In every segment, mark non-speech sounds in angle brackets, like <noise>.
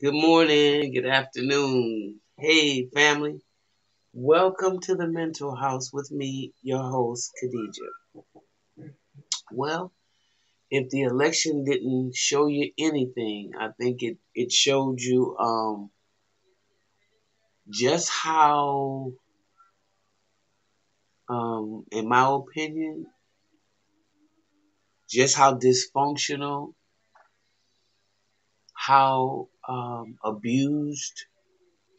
Good morning, good afternoon. Hey, family. Welcome to the Mental House with me, your host, Khadijah. Well, if the election didn't show you anything, I think it, it showed you um, just how, um, in my opinion, just how dysfunctional, how um, abused,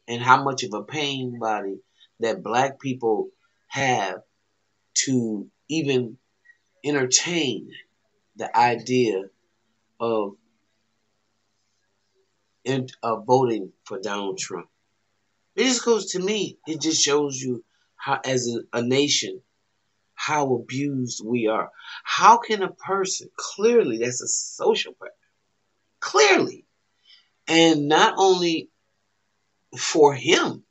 and how much of a pain body that black people have to even entertain the idea of, of voting for Donald Trump. It just goes to me, it just shows you how, as a, a nation, how abused we are. How can a person, clearly, that's a sociopath, clearly, and not only for him,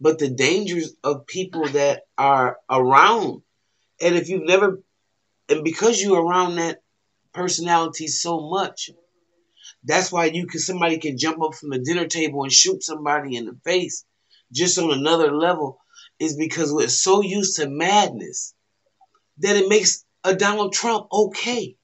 but the dangers of people that are around. And if you've never, and because you're around that personality so much, that's why you can somebody can jump up from the dinner table and shoot somebody in the face just on another level is because we're so used to madness that it makes a Donald Trump okay.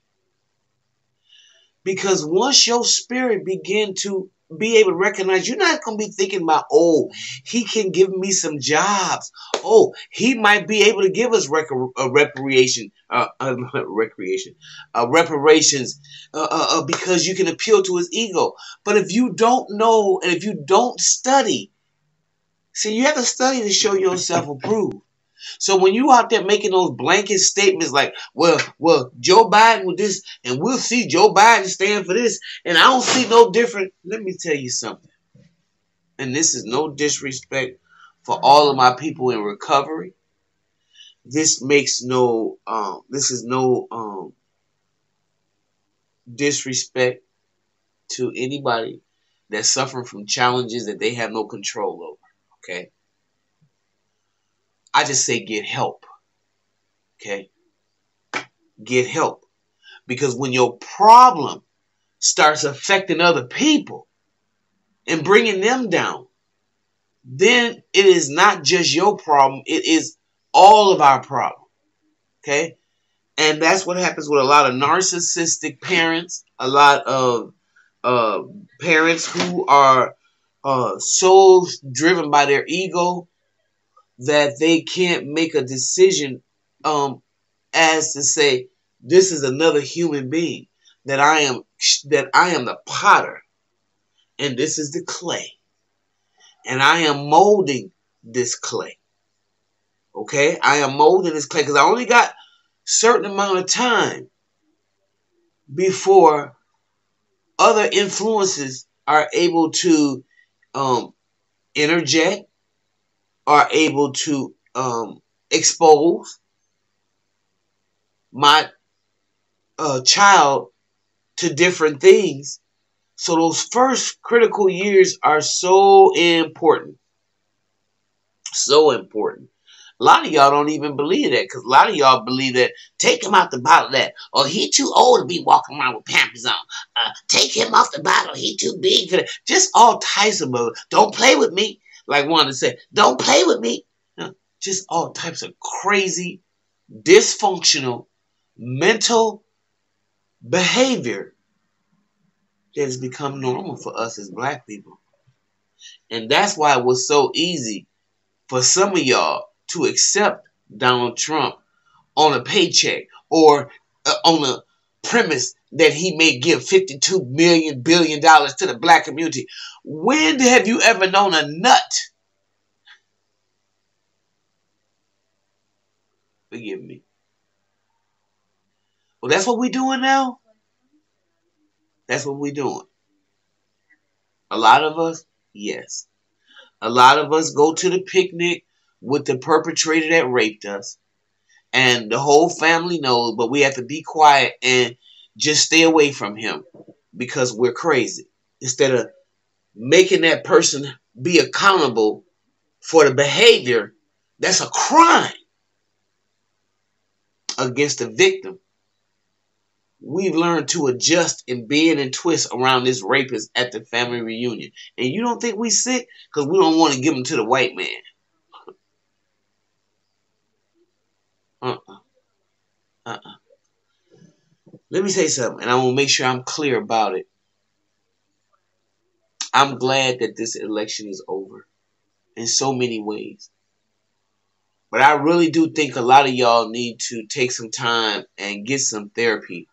Because once your spirit begin to be able to recognize you're not going to be thinking about, oh, he can give me some jobs. Oh, he might be able to give us rec- uh, reparation, uh, <laughs> uh, recreation, uh, reparations, uh, uh, uh, because you can appeal to his ego. But if you don't know and if you don't study, see, you have to study to show yourself approved. So when you out there making those blanket statements like, well, well, Joe Biden with this, and we'll see Joe Biden stand for this, and I don't see no different. Let me tell you something. And this is no disrespect for all of my people in recovery. This makes no um this is no um disrespect to anybody that's suffering from challenges that they have no control over. Okay. I just say get help. Okay? Get help. Because when your problem starts affecting other people and bringing them down, then it is not just your problem, it is all of our problem. Okay? And that's what happens with a lot of narcissistic parents, a lot of uh, parents who are uh, so driven by their ego that they can't make a decision um, as to say this is another human being that I am that I am the potter and this is the clay and I am molding this clay. Okay, I am molding this clay because I only got certain amount of time before other influences are able to um, interject are able to um, expose my uh, child to different things. So those first critical years are so important. So important. A lot of y'all don't even believe that because a lot of y'all believe that take him out the bottle that or he too old to be walking around with pampers on. Uh, take him off the bottle. He too big for that. Just all types of don't play with me like Wanda said, don't play with me. just all types of crazy, dysfunctional, mental behavior that has become normal for us as black people. And that's why it was so easy for some of y'all to accept Donald Trump on a paycheck or uh, on a premise that he may give 52 million billion dollars to the black community. When have you ever known a nut? Forgive me. Well, that's what we're doing now. That's what we're doing. A lot of us, yes. A lot of us go to the picnic with the perpetrator that raped us. And the whole family knows, but we have to be quiet and just stay away from him because we're crazy. Instead of making that person be accountable for the behavior that's a crime against the victim. we've learned to adjust and bend and twist around this rapist at the family reunion. And you don't think we sick? Because we don't want to give him to the white man. Uh-uh. Uh-uh. Let me say something, and I want to make sure I'm clear about it. I'm glad that this election is over in so many ways. But I really do think a lot of y'all need to take some time and get some therapy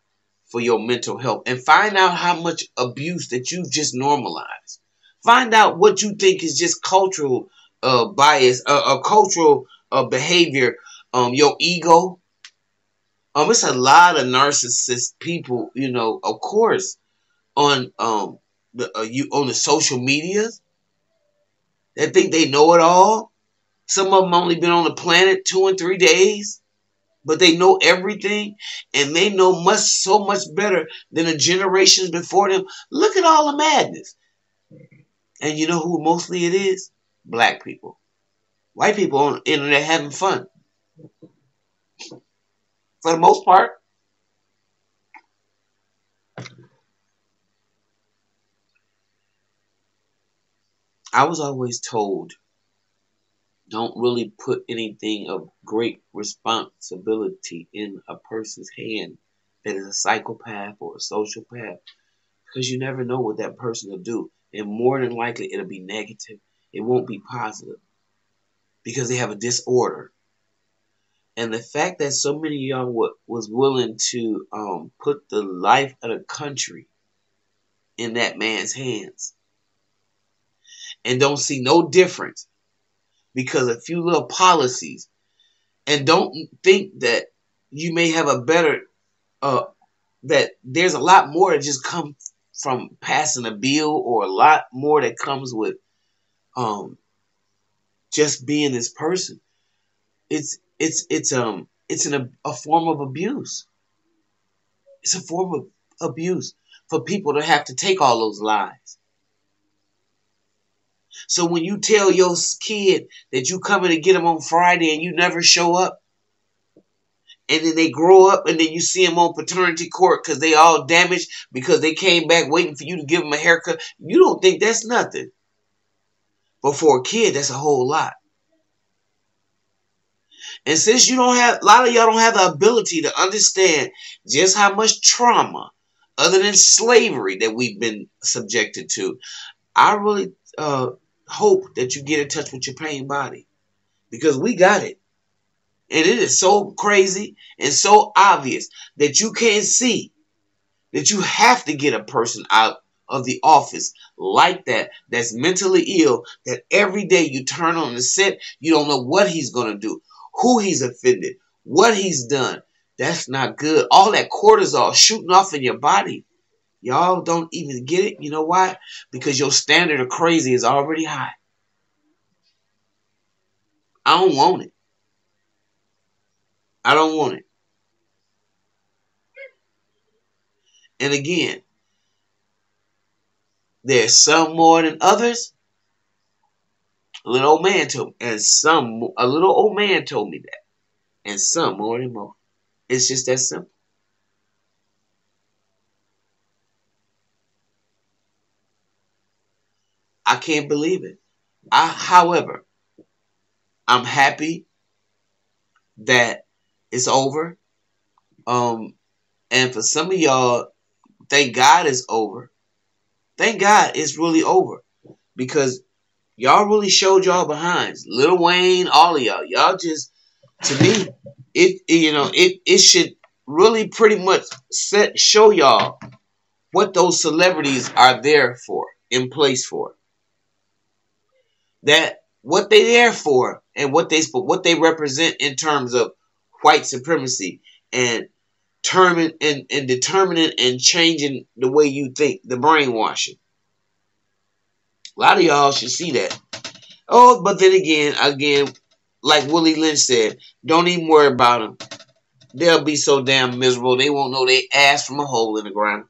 for your mental health and find out how much abuse that you've just normalized. Find out what you think is just cultural uh, bias, uh, a cultural uh, behavior, um, your ego. Um, it's a lot of narcissist people, you know, of course, on um the uh, you on the social medias that think they know it all. Some of them only been on the planet two and three days, but they know everything and they know much so much better than the generations before them. Look at all the madness. And you know who mostly it is? Black people. White people on the internet having fun. For the most part. I was always told don't really put anything of great responsibility in a person's hand that is a psychopath or a sociopath because you never know what that person will do. And more than likely, it'll be negative. It won't be positive because they have a disorder. And the fact that so many of y'all was willing to um, put the life of the country in that man's hands and don't see no difference because a few little policies and don't think that you may have a better uh that there's a lot more that just come from passing a bill or a lot more that comes with um just being this person. It's it's it's um it's an, a form of abuse it's a form of abuse for people to have to take all those lies so when you tell your kid that you coming to get them on Friday and you never show up, and then they grow up and then you see them on paternity court because they all damaged because they came back waiting for you to give them a haircut, you don't think that's nothing. But for a kid, that's a whole lot. And since you don't have, a lot of y'all don't have the ability to understand just how much trauma, other than slavery, that we've been subjected to, I really uh, hope that you get in touch with your pain body because we got it. And it is so crazy and so obvious that you can't see that you have to get a person out of the office like that that's mentally ill that every day you turn on the set you don't know what he's going to do who he's offended what he's done that's not good all that cortisol shooting off in your body Y'all don't even get it. You know why? Because your standard of crazy is already high. I don't want it. I don't want it. And again, there's some more than others. A little old man told me, and some a little old man told me that, and some more than more. It's just that simple. I can't believe it. I, however, I'm happy that it's over. Um, and for some of y'all, thank God it's over. Thank God it's really over because y'all really showed y'all behinds. Lil Wayne, all of y'all, y'all just to me, it you know it it should really pretty much set show y'all what those celebrities are there for, in place for that what they there for and what they what they represent in terms of white supremacy and determine and, and determining and changing the way you think, the brainwashing. A lot of y'all should see that. Oh, but then again, again, like Willie Lynch said, don't even worry about them. They'll be so damn miserable they won't know they ass from a hole in the ground.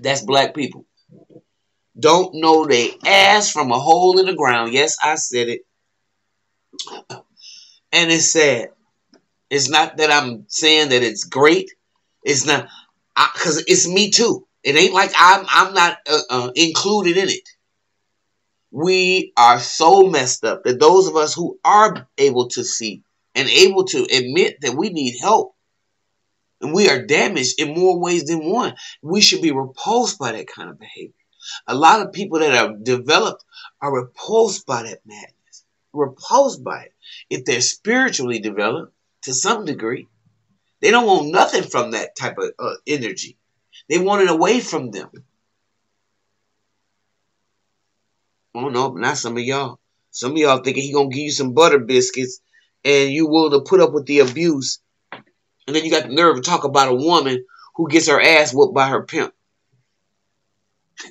That's black people don't know they ass from a hole in the ground. Yes, I said it. And it's sad. It's not that I'm saying that it's great. It's not because it's me too. It ain't like I'm I'm not uh, uh, included in it. We are so messed up that those of us who are able to see and able to admit that we need help and we are damaged in more ways than one, we should be repulsed by that kind of behavior. A lot of people that are developed are repulsed by that madness, repulsed by it. If they're spiritually developed to some degree, they don't want nothing from that type of uh, energy. They want it away from them. Oh no, not some of y'all. Some of y'all thinking he gonna give you some butter biscuits and you will to put up with the abuse. And then you got the nerve to talk about a woman who gets her ass whooped by her pimp. <laughs>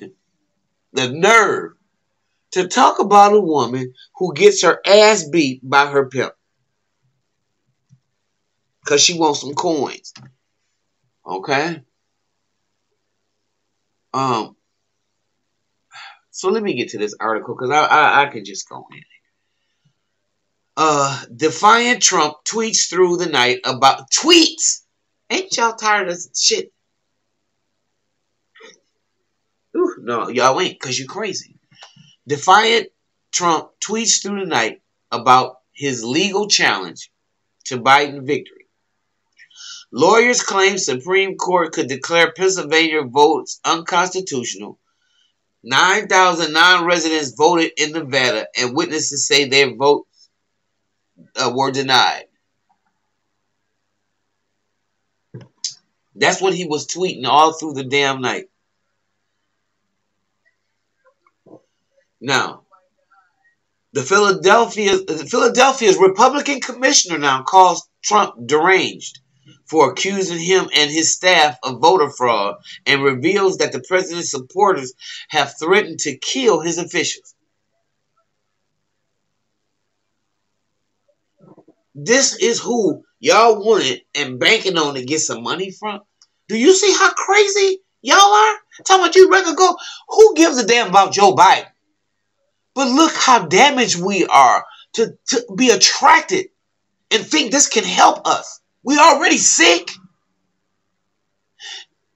the nerve to talk about a woman who gets her ass beat by her pimp. Because she wants some coins. Okay? Um, so let me get to this article because I, I, I could just go in. Uh, defiant Trump tweets through the night about tweets. Ain't y'all tired of shit? Ooh, no, y'all ain't because you crazy. Defiant Trump tweets through the night about his legal challenge to Biden victory. Lawyers claim Supreme Court could declare Pennsylvania votes unconstitutional. 9,000 non-residents voted in Nevada, and witnesses say their votes uh, were denied. That's what he was tweeting all through the damn night. Now, the Philadelphia Philadelphia's Republican commissioner now calls Trump deranged for accusing him and his staff of voter fraud and reveals that the president's supporters have threatened to kill his officials. This is who y'all wanted and banking on to get some money from. Do you see how crazy y'all are? Tell me you'd rather go. Who gives a damn about Joe Biden? But look how damaged we are to, to be attracted and think this can help us. We already sick.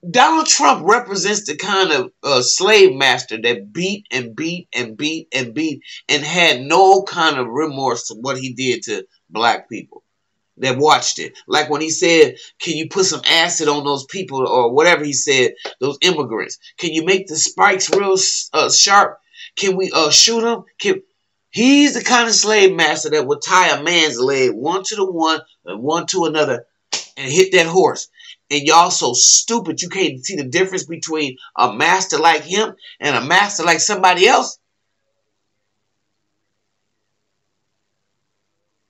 Donald Trump represents the kind of uh, slave master that beat and beat and beat and beat and had no kind of remorse for what he did to black people that watched it. Like when he said, Can you put some acid on those people or whatever he said, those immigrants? Can you make the spikes real uh, sharp? Can we uh, shoot them? Can He's the kind of slave master that would tie a man's leg one to the one and one to another and hit that horse. And y'all so stupid you can't see the difference between a master like him and a master like somebody else.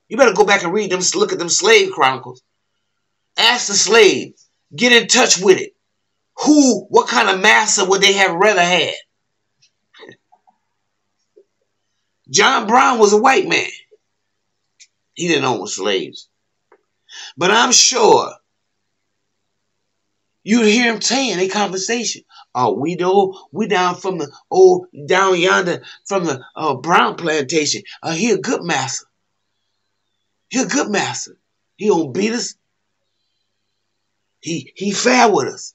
You better go back and read them, look at them slave chronicles. Ask the slave, get in touch with it. Who, what kind of master would they have rather had? John Brown was a white man. He didn't own slaves. But I'm sure you hear him saying a conversation. Oh, we know we down from the old down yonder from the uh, Brown plantation. Uh, he a good master. He a good master. He don't beat us. He he fair with us.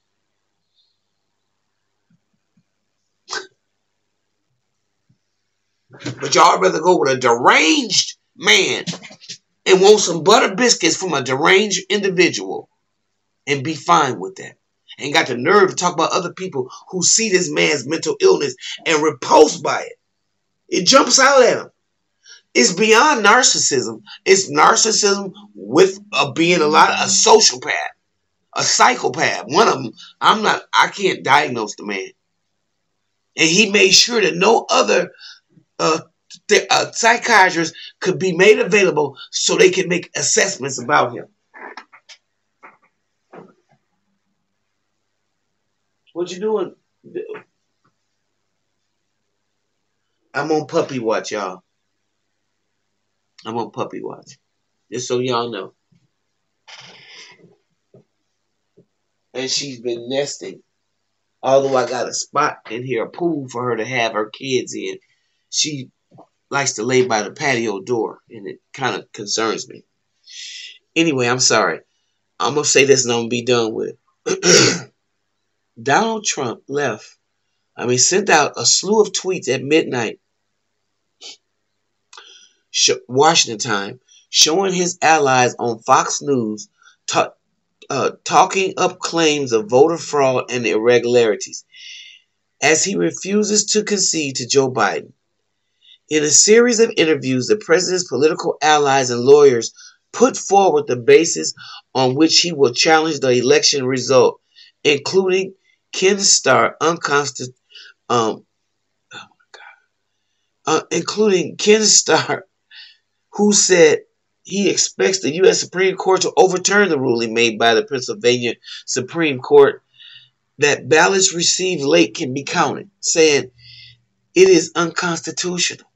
But y'all rather go with a deranged man and want some butter biscuits from a deranged individual and be fine with that. And got the nerve to talk about other people who see this man's mental illness and repulsed by it. It jumps out at them. It's beyond narcissism. It's narcissism with being a lot of a sociopath, a psychopath. One of them, I'm not, I can't diagnose the man. And he made sure that no other uh, the, uh, psychiatrists could be made available so they can make assessments about him. What you doing? I'm on puppy watch, y'all. I'm on puppy watch. Just so y'all know. And she's been nesting. Although I got a spot in here, a pool for her to have her kids in she likes to lay by the patio door, and it kind of concerns me. Anyway, I'm sorry. I'm gonna say this and I'm gonna be done with it. <clears throat> Donald Trump left. I mean, sent out a slew of tweets at midnight, Washington time, showing his allies on Fox News uh, talking up claims of voter fraud and irregularities, as he refuses to concede to Joe Biden. In a series of interviews, the president's political allies and lawyers put forward the basis on which he will challenge the election result, including Ken Starr, unconstitutional, um, oh uh, including Ken Starr, who said he expects the U.S. Supreme Court to overturn the ruling made by the Pennsylvania Supreme Court that ballots received late can be counted, saying it is unconstitutional.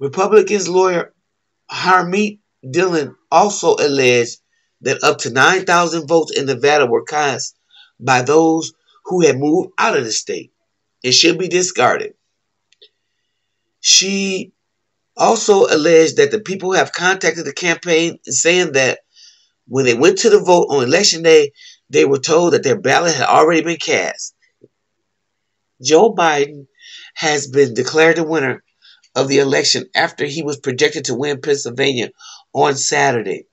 Republicans lawyer Harmeet Dillon also alleged that up to 9,000 votes in Nevada were cast by those who had moved out of the state and should be discarded. She also alleged that the people have contacted the campaign saying that when they went to the vote on election day, they were told that their ballot had already been cast. Joe Biden has been declared the winner of the election after he was projected to win Pennsylvania on Saturday,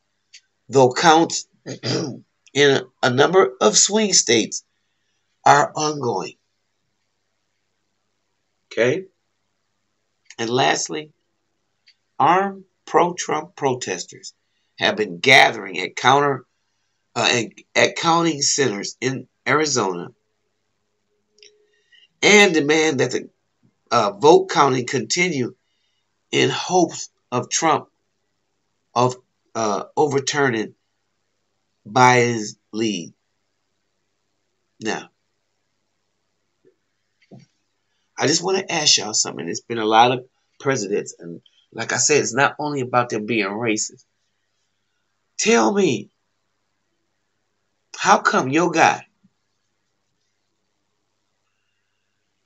though counts <clears throat> in a number of swing states are ongoing. Okay? And lastly, armed pro-Trump protesters have been gathering at counter uh, at counting centers in Arizona and demand that the uh, vote counting continue in hopes of Trump of uh, overturning Biden's lead. Now, I just want to ask y'all something. It's been a lot of presidents, and like I said, it's not only about them being racist. Tell me, how come your guy,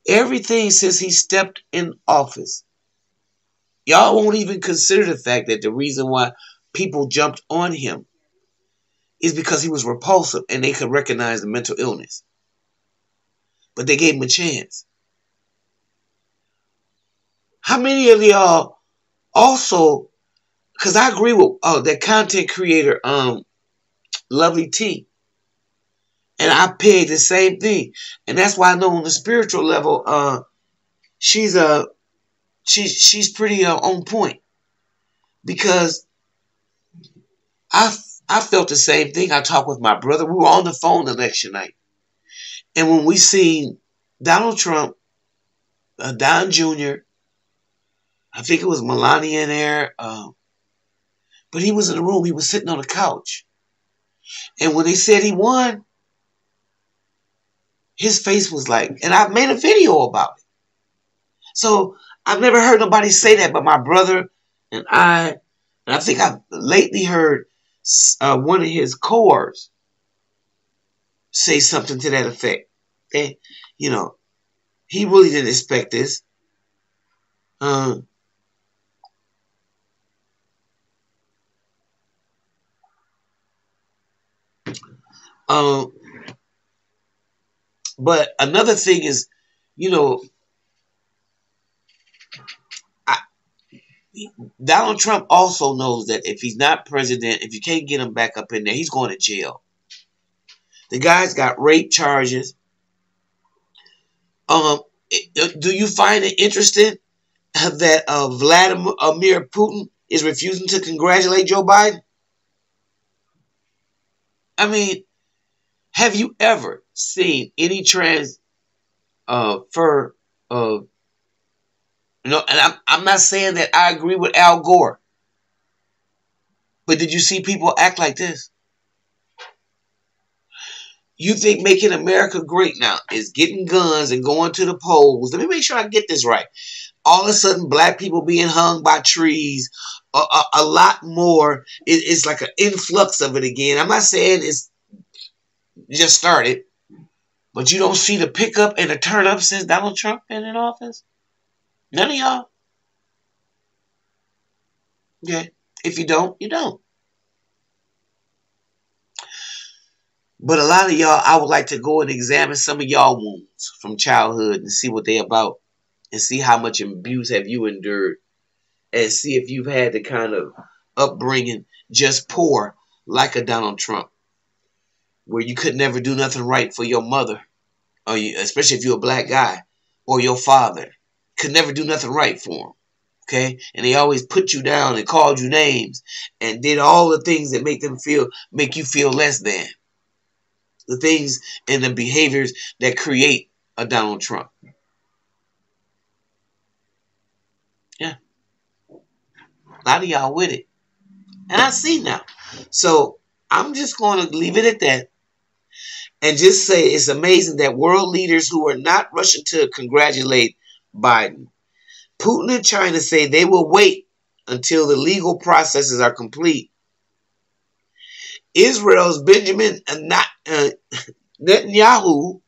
everything since he stepped in office, y'all won't even consider the fact that the reason why people jumped on him is because he was repulsive and they could recognize the mental illness. But they gave him a chance. How many of y'all also, because I agree with uh, that content creator, um, Lovely T. And I peg the same thing. And that's why I know on the spiritual level, uh, she's a, uh, she's, she's pretty uh, on point. Because I, I felt the same thing. I talked with my brother. We were on the phone election night. And when we seen Donald Trump, uh, Don Jr., I think it was Melania in there. Um, but he was in the room. He was sitting on the couch. And when they said he won, his face was like, and I've made a video about it. So I've never heard nobody say that but my brother and I. And I think I've lately heard uh, one of his cores say something to that effect. And, you know, he really didn't expect this. Um, Um, but another thing is, you know, I, Donald Trump also knows that if he's not president, if you can't get him back up in there, he's going to jail. The guy's got rape charges. Um, uh, do you find it interesting <laughs> that uh, Vladimir Putin is refusing to congratulate Joe Biden? I mean, have you ever seen any trans uh, fur uh, you know, and I'm I'm not saying that I agree with Al Gore. But did you see people act like this? You think making America great now is getting guns and going to the polls. Let me make sure I get this right. All of a sudden, black people being hung by trees, a, a, a lot more. It, it's like an influx of it again. I'm not saying it's just started. But you don't see the pickup and the turn up since Donald Trump been in office? None of y'all? Okay. If you don't, you don't. But a lot of y'all, I would like to go and examine some of y'all wounds from childhood and see what they about and see how much abuse have you endured and see if you've had the kind of upbringing just poor like a Donald Trump where you could never do nothing right for your mother or you, especially if you're a black guy or your father. Could never do nothing right for him okay? And they always put you down and called you names and did all the things that make them feel make you feel less than. The things and the behaviors that create a Donald Trump. Yeah. A lot of y'all with it. And I see now. So I'm just going to leave it at that and just say it's amazing that world leaders who are not rushing to congratulate Biden, Putin and China say they will wait until the legal processes are complete. Israel's Benjamin uh, <laughs> Netanyahu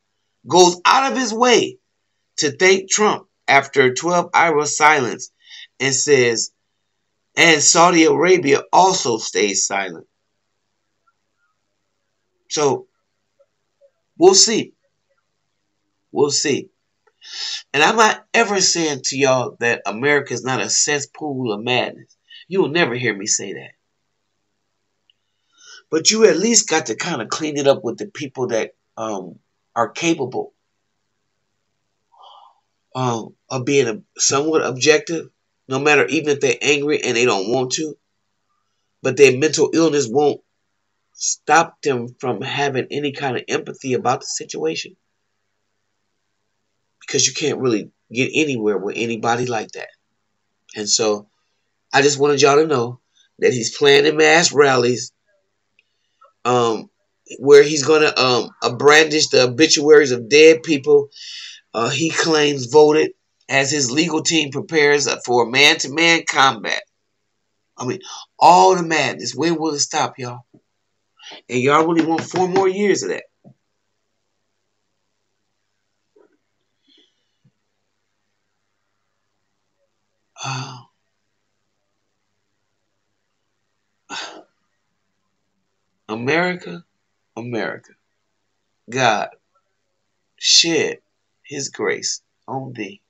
goes out of his way to thank Trump after 12 hour silence and says, and Saudi Arabia also stays silent. So We'll see. We'll see. And I'm not ever saying to y'all that America is not a cesspool of madness. You will never hear me say that. But you at least got to kind of clean it up with the people that um, are capable um, of being somewhat objective, no matter even if they're angry and they don't want to. But their mental illness won't stop them from having any kind of empathy about the situation. Because you can't really get anywhere with anybody like that. And so I just wanted y'all to know that he's planning mass rallies um, where he's going to um, brandish the obituaries of dead people uh, he claims voted as his legal team prepares for man to man combat. I mean, all the madness. When will it stop, y'all? And y'all really want four more years of that. Uh, America, America, God shed his grace on thee.